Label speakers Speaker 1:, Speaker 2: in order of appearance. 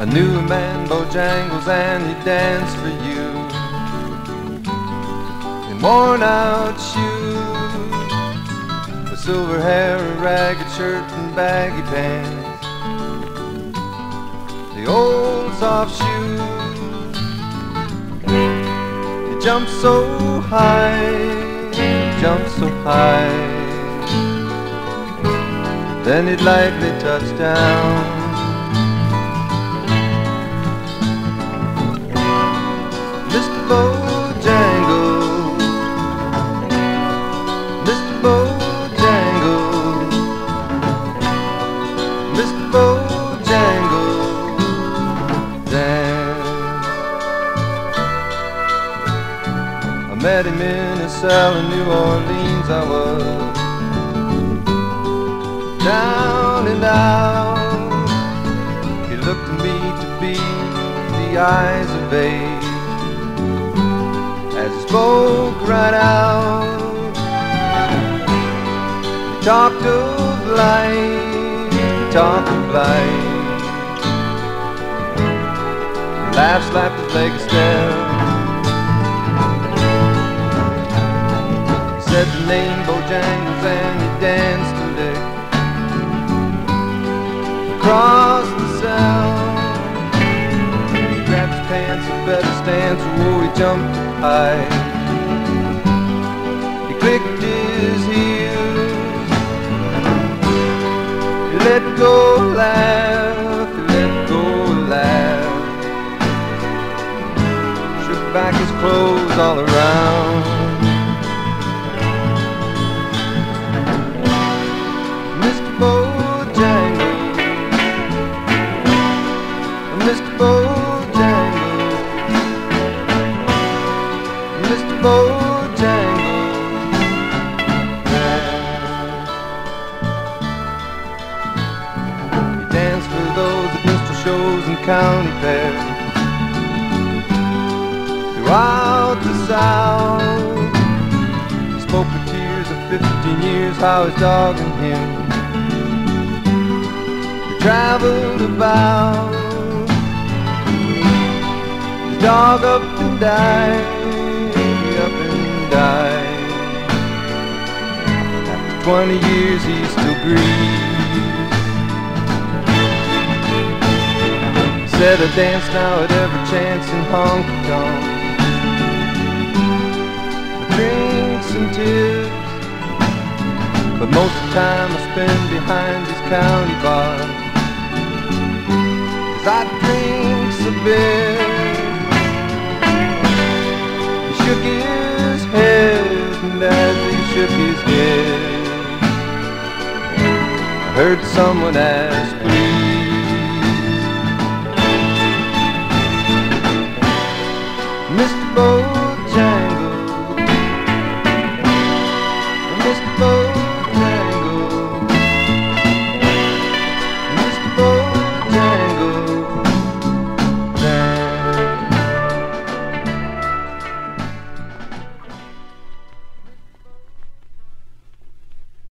Speaker 1: I knew a man, Bojangles, and he danced for you. In worn out shoes, with silver hair, a ragged shirt, and baggy pants. The old soft shoes, he jumped so high, jumped so high. Then he'd lightly touch down. I met him in a cell in New Orleans. I was down and out. He looked to me to be the eyes of age as he spoke right out. He talked of life, talked of life. His leg a step. The name Bojangles and he danced lick across the cell. He grabbed his pants, a better stance, whoa, he jumped high. He clicked his heels. He let go, laugh, he let go, laugh. Shook back his clothes all around. Bojangles, Mr. Bojangles, Mr. Bojangles. He danced for those at minstrel shows and county fairs throughout the South. He spoke with tears of 15 years, how his dog and him traveled about. His dog up and died, up and died. After 20 years, he still grieves. Said I dance now at every chance in honky tonk. Drinks and tips. But most of the time I spend behind these county bars. I drinks a bit. He shook his head, and as he shook his head, I heard someone ask, please. Mr. Bo